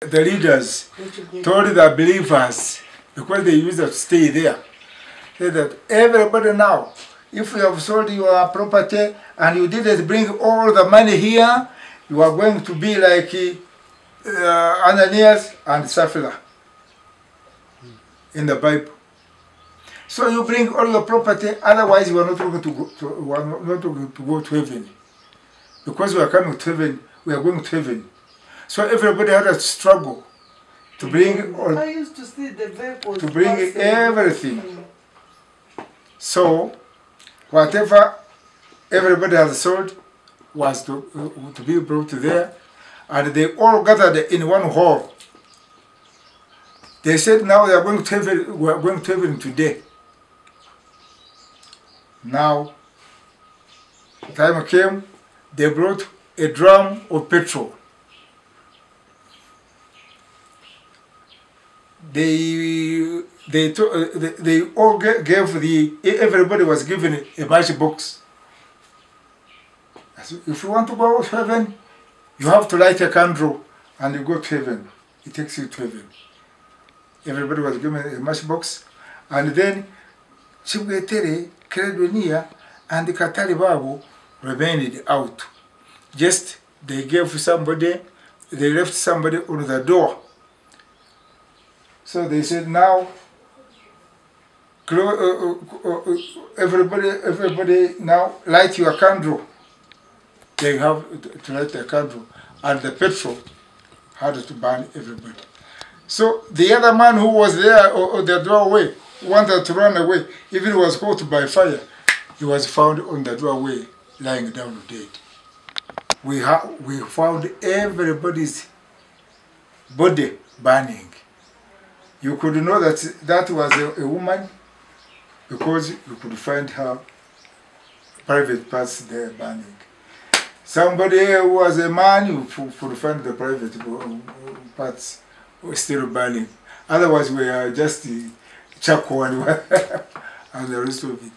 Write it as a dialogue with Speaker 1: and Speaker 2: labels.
Speaker 1: The leaders told the believers, because they used to stay there, that everybody now, if you have sold your property and you didn't bring all the money here, you are going to be like uh, Ananias and Sapphira in the Bible. So you bring all your property, otherwise you are not going to go to, you are not going to, go to heaven. Because we are coming to heaven, we are going to heaven. So everybody had a struggle to bring all,
Speaker 2: I used to see the vehicles
Speaker 1: to bring
Speaker 2: passing.
Speaker 1: everything. So whatever everybody has sold was to, uh, to be brought there, and they all gathered in one hall. They said, "Now they are going to heaven. We are going to heaven today." Now, time came. They brought a drum of petrol. They they uh, they, they all gave the everybody was given a matchbox. I said, If you want to go to heaven, you have to light a candle and you go to heaven. It takes you to heaven. Everybody was given a matchbox, and then Kibwetere, Credonia, and Kataribabo remained out. Just they gave somebody, they left somebody on the door. So they said, now, clo- uh, uh, uh, everybody, everybody now light your candle. They have to- light a candle, and the petrol had to burn everybody. So the other man who was there or the doorway wanted to run away, even was caught by fire. He was found on the doorway, lying down dead. We ha- we found everybody's body burning. You could know that that was a, a woman because you could find her private parts there burning. Somebody who was a man, you could find the private uh, parts still burning. Otherwise, we are just charcoal and the rest of it.